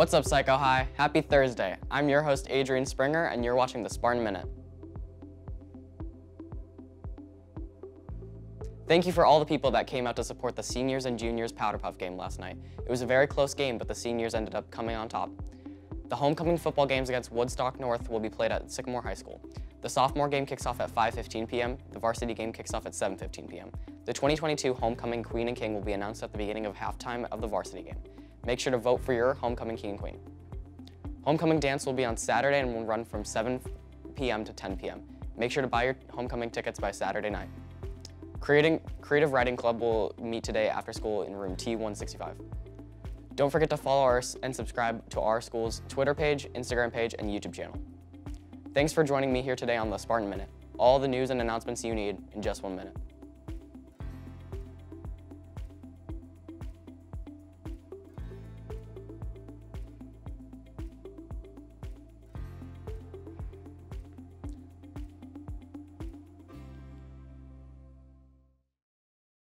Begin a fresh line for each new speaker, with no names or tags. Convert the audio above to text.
What's up, Psycho High? Happy Thursday. I'm your host, Adrian Springer, and you're watching the Spartan Minute. Thank you for all the people that came out to support the seniors and juniors Powder Puff game last night. It was a very close game, but the seniors ended up coming on top. The homecoming football games against Woodstock North will be played at Sycamore High School. The sophomore game kicks off at 5.15 p.m., the varsity game kicks off at 7.15 p.m. The 2022 homecoming queen and king will be announced at the beginning of halftime of the varsity game. Make sure to vote for your homecoming king and queen. Homecoming dance will be on Saturday and will run from 7 p.m. to 10 p.m. Make sure to buy your homecoming tickets by Saturday night. Creating, Creative Writing Club will meet today after school in room T165. Don't forget to follow us and subscribe to our school's Twitter page, Instagram page, and YouTube channel. Thanks for joining me here today on the Spartan Minute. All the news and announcements you need in just one minute.